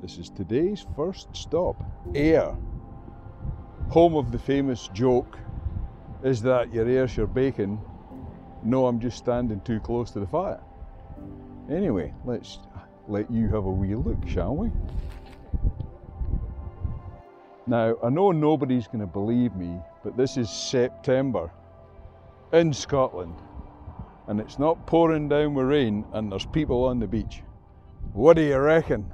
This is today's first stop. Ayr, home of the famous joke, is that your Ayr's your bacon? No, I'm just standing too close to the fire. Anyway, let's let you have a wee look, shall we? Now, I know nobody's going to believe me, but this is September in Scotland and it's not pouring down with rain and there's people on the beach. What do you reckon?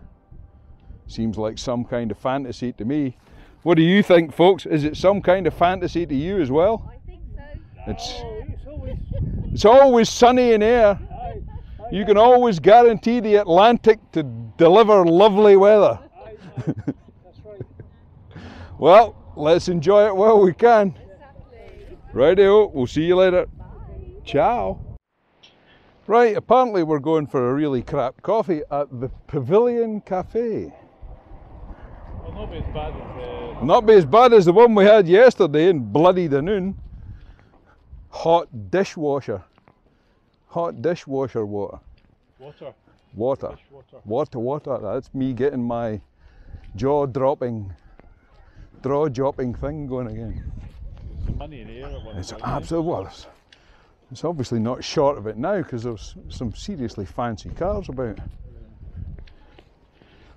Seems like some kind of fantasy to me. What do you think, folks? Is it some kind of fantasy to you as well? I think so. It's, it's always, it's always sunny in Ayr. aye, You can always guarantee the Atlantic to deliver lovely weather. aye, aye, that's right. Well, let's enjoy it while we can. Exactly. Rightio, we'll see you later. Bye. Ciao. Right, apparently we're going for a really crap coffee at the Pavilion Cafe. Well, not be as bad as uh, Not be as bad as the one we had yesterday in bloody Dunoon. Hot dishwasher. Hot dishwasher water. water, Water. water. Water, water. That's me getting my jaw dropping, jaw dropping thing going again. Some money in the Ayr It's absolutely well, it's, it's obviously not short of it now because there's some seriously fancy cars about.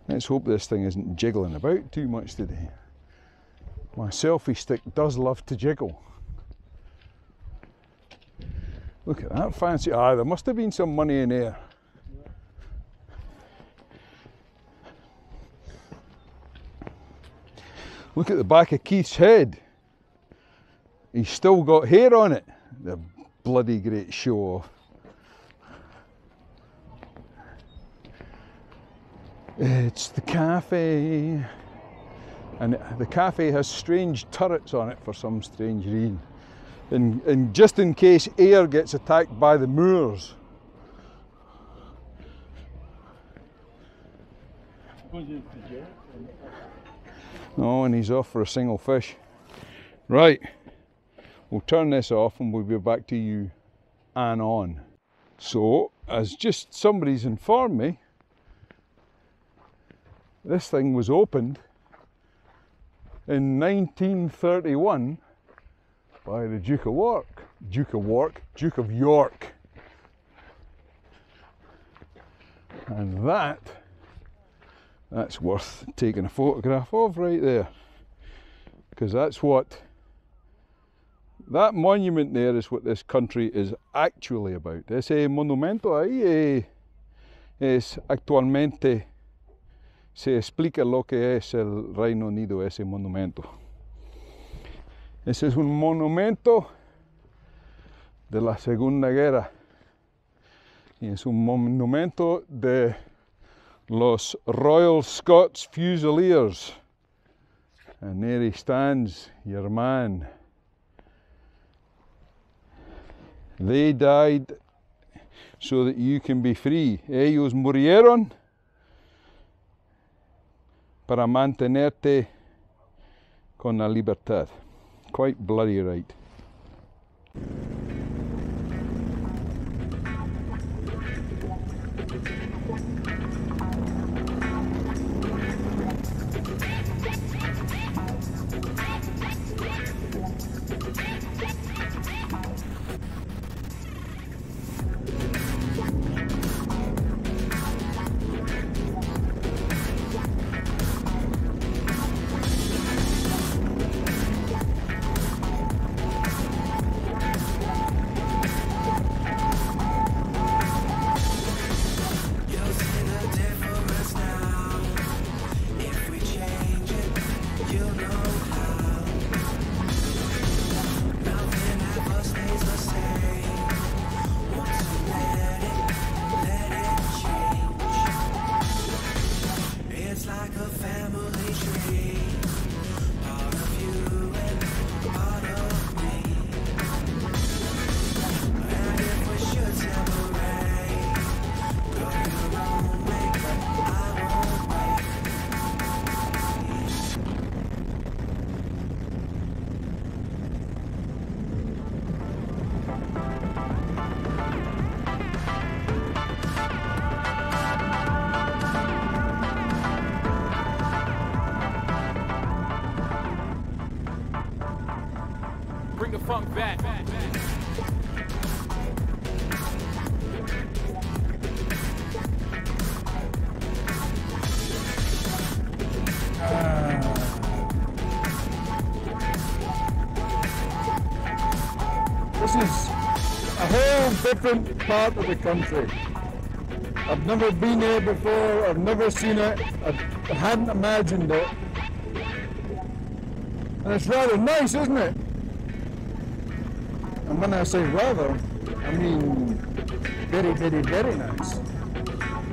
Let's hope this thing isn't jiggling about too much today. My selfie stick does love to jiggle. Look at that fancy. Ah, there must have been some money in there. Look at the back of Keith's head. He's still got hair on it. The bloody great show off. It's the cafe. And the cafe has strange turrets on it for some strange reason. And, and just in case Ayr gets attacked by the Moors. Oh, and he's off for a single fish. Right, we'll turn this off and we'll be back to you and on. So, as just somebody's informed me, this thing was opened in 1931 by the Duke of York. Duke of York, Duke of York. And that that's worth taking a photograph of right there because that's what that monument there is what this country is actually about ese monumento ahí eh, es actualmente se explica lo que es el Reino Unido ese monumento ese es un monumento de la Segunda Guerra y es un monumento de los Royal Scots Fusiliers. He stands, your man. They died so that you can be free. Ellos murieron para mantenerte con la libertad. Quite bloody right. Different part of the country. I've never been here before, I've never seen it, I hadn't imagined it. And it's rather nice, isn't it? And when I say rather, I mean very, very, very nice.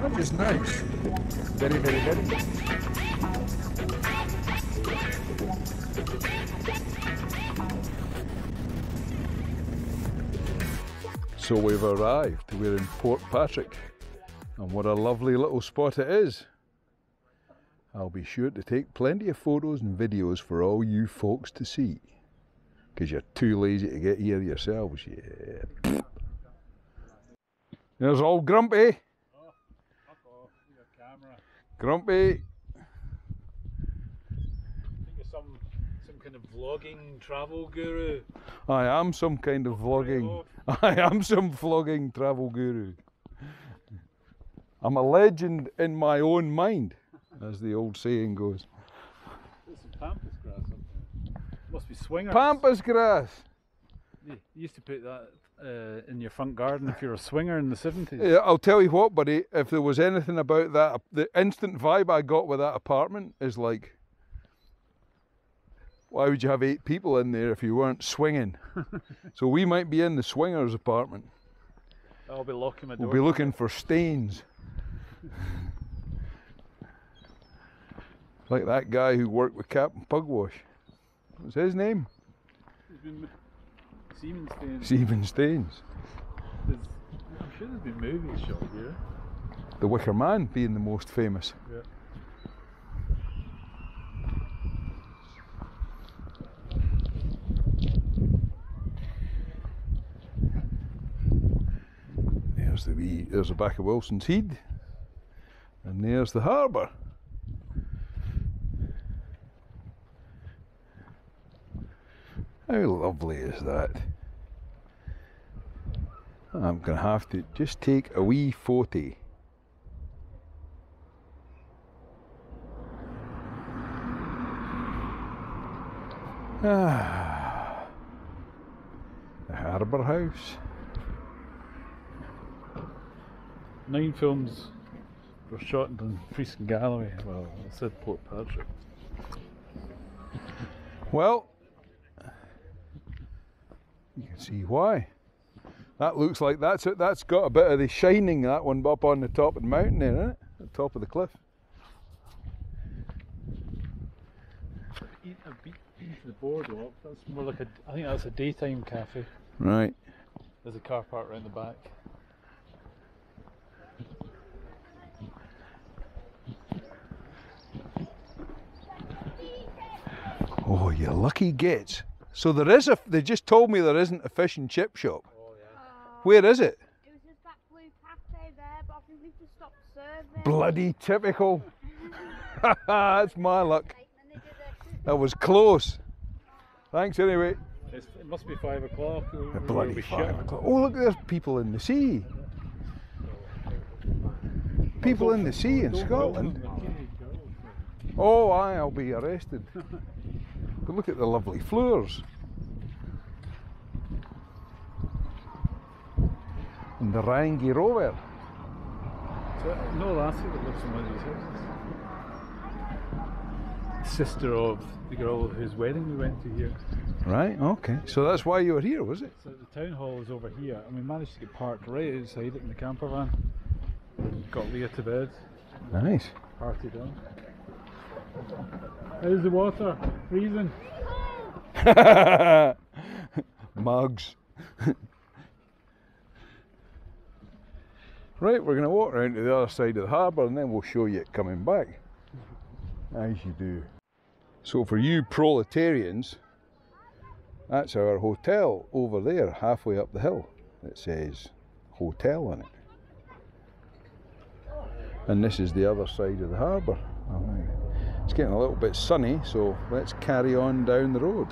Not just nice, very, very, very nice. So we've arrived. We're in Port Patrick. And what a lovely little spot it is. I'll be sure to take plenty of photos and videos for all you folks to see. Because you're too lazy to get here yourselves, yeah. There's old Grumpy. Oh, your camera. Grumpy. I think you're some kind of vlogging travel guru. I am some kind of vlogging. I am some vlogging travel guru. I'm a legend in my own mind, as the old saying goes. There's some pampas grass up there. Must be swingers. Pampas grass. You you used to put that uh, in your front garden if you're a swinger in the 70s. Yeah, I'll tell you what, buddy. If there was anything about that, the instant vibe I got with that apartment is like, why would you have eight people in there if you weren't swinging? so we might be in the swingers apartment. I'll be locking my door. We'll be looking for stains. like that guy who worked with Captain Pugwash. What's his name? Seaman Staines. Stephen Staines. There's, I'm sure there's been movies shot here. The Wicker Man being the most famous. Yeah. There's the wee, there's the back of Wilson's Head, and there's the harbour. How lovely is that? I'm going to have to just take a wee photo. Ah, the harbour house. Nine films were shot in Dumfries and Galloway. Well, I said Port Patrick. Well, you can see why. That looks like that's it. That's got a bit of the shining. That one up on the top of the mountain there, isn't it? The top of the cliff. Eat a beat into the boardwalk. That's more like a. I think that's a daytime cafe. Right. There's a car park round the back. Oh, you lucky gits. So there is a. They just told me there isn't a fish and chip shop. Oh, uh, Where is it? It was just that blue cafe there, but I think we just stopped serving. Bloody typical. That's my luck. Like, then they did a- That was close. Thanks anyway. It's, it must be five o'clock. or The we'll bloody be five o'clock. Oh, look, there's people in the sea. People in the sea in Scotland. in the cage, girls. Oh, aye, I'll be arrested. but look at the lovely floors. And the Range Rover. So, no lassie that lives in one of these houses. Sister of the girl whose wedding we went to here. Right, okay. So that's why you were here, was it? So the town hall is over here, and we managed to get parked right outside it in the camper van. Got Leah to bed, Nice. party done. How's the water? Freezing. Mugs. right, we're going to walk around to the other side of the harbour and then we'll show you it coming back. As you do. So, for you proletarians, that's our hotel over there, halfway up the hill. It says hotel on it. And this is the other side of the harbour. Alright. It's getting a little bit sunny, so let's carry on down the road.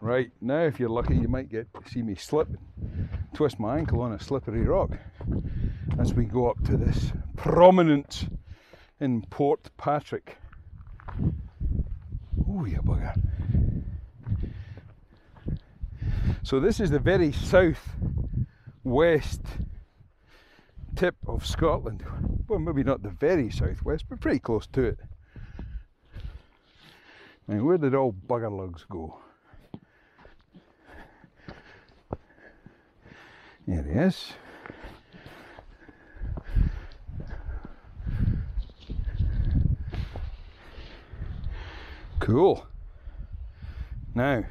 Right, now if you're lucky you might get to see me slip twist my ankle on a slippery rock as we go up to this promontory in Port Patrick. Oh, you bugger. So this is the very south west tip of Scotland. Well, maybe not the very southwest, but pretty close to it. Now, where did all bugger lugs go? There he is. Cool. Now,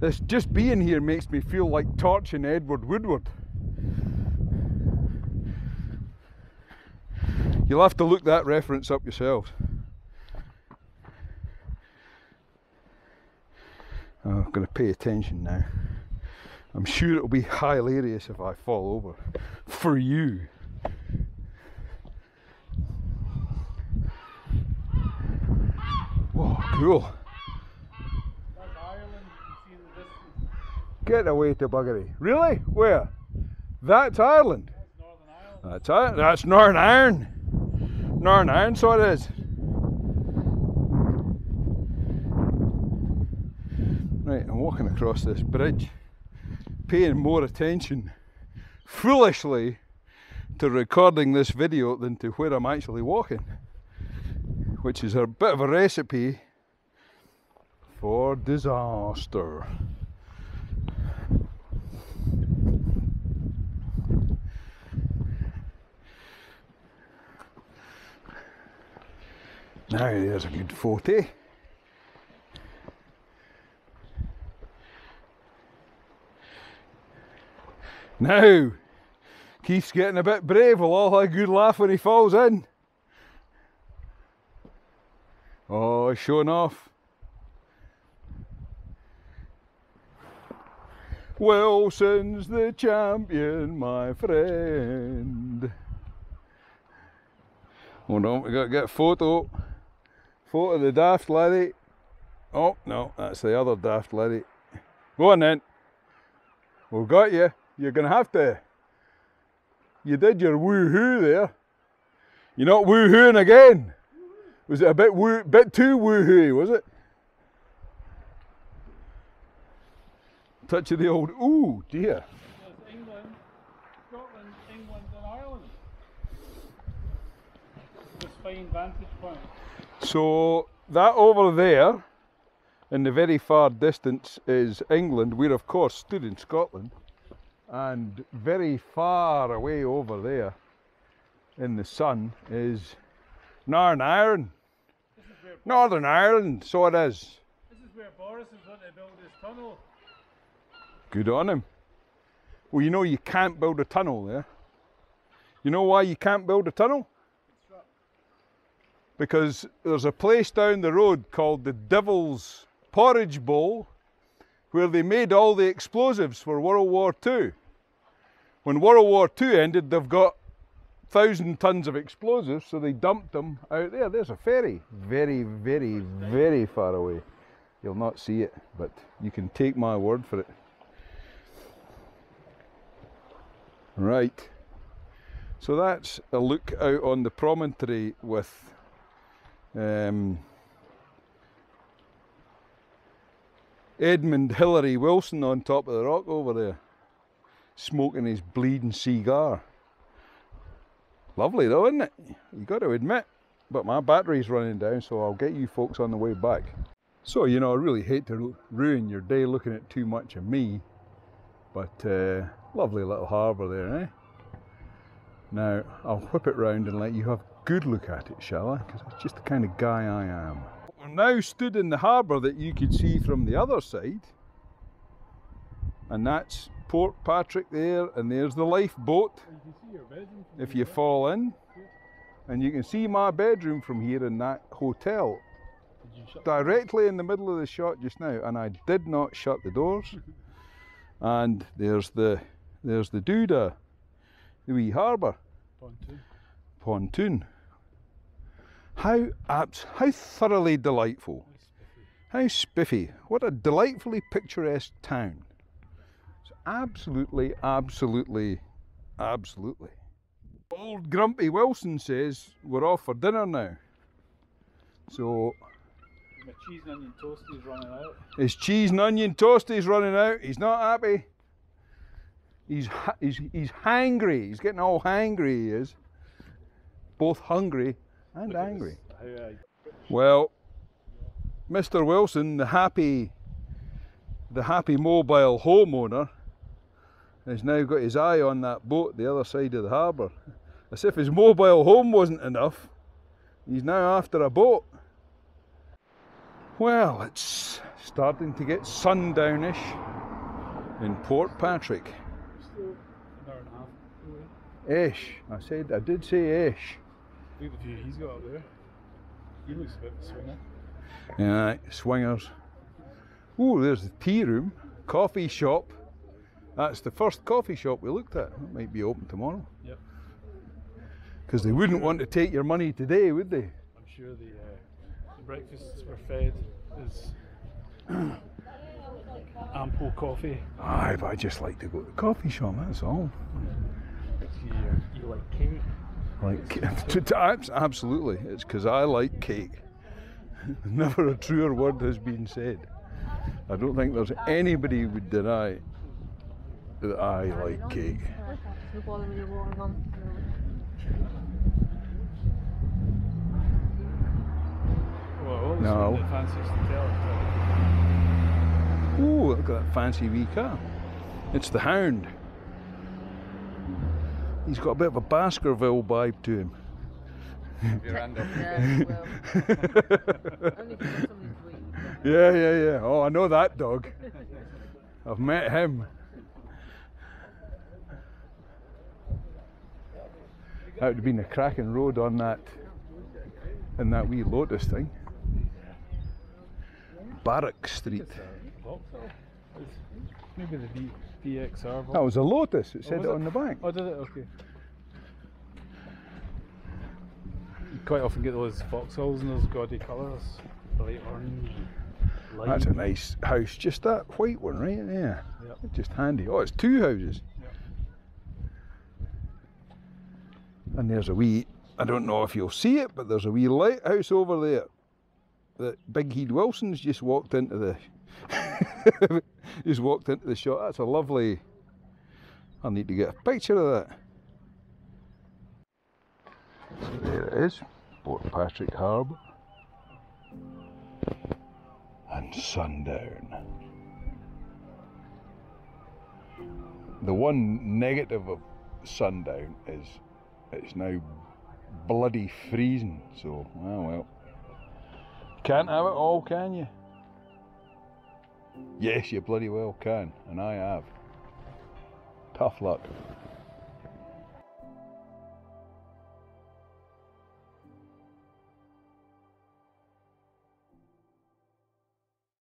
this just being here makes me feel like torching Edward Woodward. You'll have to look that reference up yourselves. Oh, I'm going to pay attention now. I'm sure it'll be hilarious if I fall over. For you. Whoa, cool. That's Ireland, see the distance. Get away to buggery. Really? Where? That's Ireland. That's Northern Ireland. That's it. That's Northern Iron. Northern Iron, so it is. Right, I'm walking across this bridge, paying more attention, foolishly, to recording this video than to where I'm actually walking, which is a bit of a recipe for disaster. Now there's a good 40. Now, Keith's getting a bit brave. We'll all have a good laugh when he falls in. Oh, he's showing off. Wilson's the champion, my friend. Hold on, we got to get a photo. Photo of the daft laddie. Oh, no, that's the other daft laddie. Go on then. We've got you. You're going to have to. You did your woohoo there. You're not woohooing again. Was it a bit woo, bit too woohooey, was it? Touch of the old ooh dear. England, Scotland, England, and Ireland. This fine vantage point. So that over there, in the very far distance, is England. We're of course stood in Scotland, and very far away over there, in the sun, is Northern Ireland. This is where Northern Ireland, so it is. this is where Boris is going to build his tunnel. Good on him. Well, you know you can't build a tunnel there. You know why you can't build a tunnel? Because there's a place down the road called the Devil's Porridge Bowl where they made all the explosives for World War II. When World War II ended, they've got thousand tons of explosives, so they dumped them out there. There's a ferry, very, very, very far away. You'll not see it, but you can take my word for it. Right. So that's a look out on the promontory with um, Edmund Hillary Wilson on top of the rock over there, smoking his bleeding cigar. Lovely though, isn't it? You got to admit. But my battery's running down, so I'll get you folks on the way back. So, you know, I really hate to ruin your day looking at too much of me, but uh, lovely little harbour there, eh? Now, I'll whip it round and let you have a good look at it, shall I? Because it's just the kind of guy I am. We're now stood in the harbour that you could see from the other side, and that's Port Patrick there, and there's the lifeboat You can see your bedroom. from if you fall in. And you can see my bedroom from here in that hotel, Did you shut directly in the middle of the shot just now, and I did not shut the doors. And there's the there's the Duda, uh, the wee harbour pontoon? pontoon. How abs- how thoroughly delightful. How spiffy. What a delightfully picturesque town. It's absolutely, absolutely, absolutely. Old Grumpy Wilson says we're off for dinner now. So My cheese and onion toasties running out. his cheese and onion toasties running out. He's not happy. He's he's he's hangry. He's getting all hangry. He is. Both hungry and Look angry. this, How I Well, Mr. Wilson, the happy, the happy mobile homeowner, has now got his eye on that boat the other side of the harbour. As if his mobile home wasn't enough, he's now after a boat. Well, it's starting to get sundownish in Port Patrick. still an hour and a half away. Ish. I said, I did say ish. Look at the view he's got up there. He looks a bit swinger. Yeah, swingers. Oh, there's the tea room, coffee shop. That's the first coffee shop we looked at. It might be open tomorrow. Yep. Because they wouldn't want to take your money today, would they? I'm sure the, uh, the breakfasts were fed is ample coffee. Aye, but I just like to go to the coffee shop, that's all. You, you like cake. Like, to- to- abs- absolutely. It's because I like cake. Never a truer word has been said. I don't think there's anybody who would deny that I like cake. Well, No. one of the fanciest hotel. Ooh, look at that fancy wee car. It's the Hound. He's got a bit of a Baskerville vibe to him. Yeah, yeah, yeah. Oh, I know that dog. I've met him. That would have been a cracking road on that, in that wee Lotus thing. Barrack Street. Maybe the That was a Lotus. It oh, said was it it? on the back. Oh, did it? Okay. You quite often get those foxholes in those gaudy colours. Bright orange. Lime. That's a nice house. Just that white one, right? Yeah. Yep. Just handy. Oh, it's two houses. Yep. And there's a wee, I don't know if you'll see it, but there's a wee lighthouse over there that Big Heed Wilson's just walked into the, just walked into the shot. That's a lovely, I'll need to get a picture of that. So there it is, Port Patrick Harbour. And sundown. The one negative of sundown is it's now bloody freezing. So, well, well. Can't have it all, can you? Yes, you bloody well can, and I have. Tough luck.